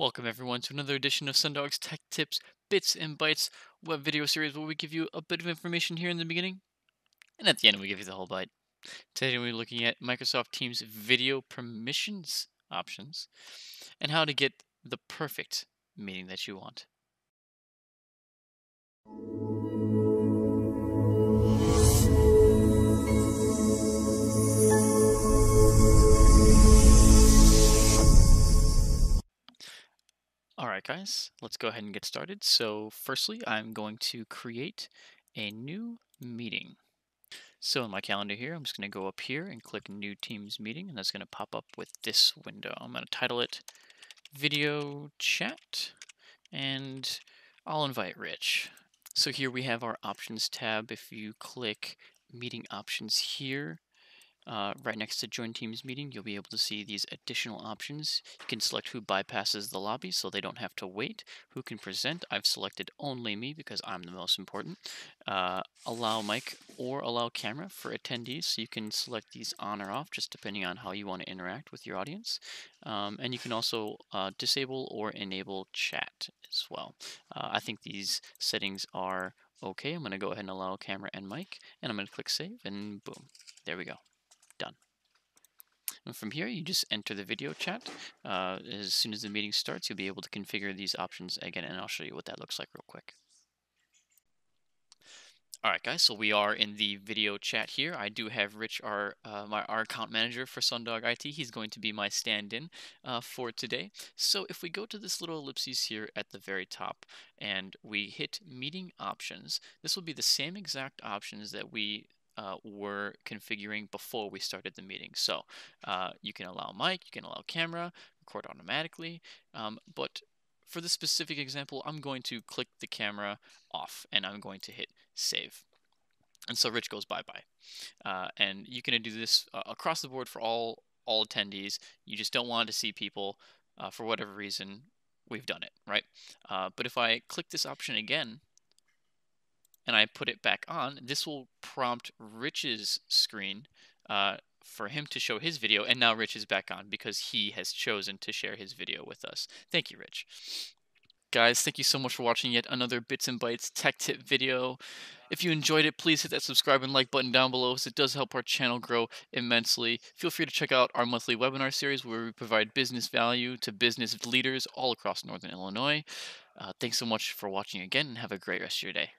Welcome everyone to another edition of Sundog's Tech Tips, Bits and Bytes web video series where we give you a bit of information here in the beginning, and at the end we give you the whole bite. Today we're looking at Microsoft Teams video permissions options and how to get the perfect meeting that you want. Alright guys, let's go ahead and get started. So firstly, I'm going to create a new meeting. So in my calendar here, I'm just going to go up here and click New Teams Meeting, and that's going to pop up with this window. I'm going to title it Video Chat, and I'll invite Rich. So here we have our Options tab. If you click Meeting Options here, uh, right next to Join Teams Meeting, you'll be able to see these additional options. You can select who bypasses the lobby so they don't have to wait. Who can present? I've selected only me because I'm the most important. Uh, allow mic or allow camera for attendees. So you can select these on or off just depending on how you want to interact with your audience. Um, and you can also uh, disable or enable chat as well. Uh, I think these settings are okay. I'm going to go ahead and allow camera and mic and I'm going to click save and boom, there we go done. And from here, you just enter the video chat. Uh, as soon as the meeting starts, you'll be able to configure these options again, and I'll show you what that looks like real quick. All right, guys, so we are in the video chat here. I do have Rich, our uh, my our account manager for Sundog IT. He's going to be my stand-in uh, for today. So if we go to this little ellipses here at the very top and we hit meeting options, this will be the same exact options that we uh, were configuring before we started the meeting. So uh, you can allow mic, you can allow camera, record automatically, um, but for this specific example, I'm going to click the camera off and I'm going to hit save. And so Rich goes bye-bye. Uh, and you can do this uh, across the board for all, all attendees. You just don't want to see people uh, for whatever reason. We've done it, right? Uh, but if I click this option again, and I put it back on, this will prompt Rich's screen uh, for him to show his video, and now Rich is back on because he has chosen to share his video with us. Thank you, Rich. Guys, thank you so much for watching yet another Bits and Bytes tech tip video. If you enjoyed it, please hit that subscribe and like button down below as it does help our channel grow immensely. Feel free to check out our monthly webinar series where we provide business value to business leaders all across Northern Illinois. Uh, thanks so much for watching again and have a great rest of your day.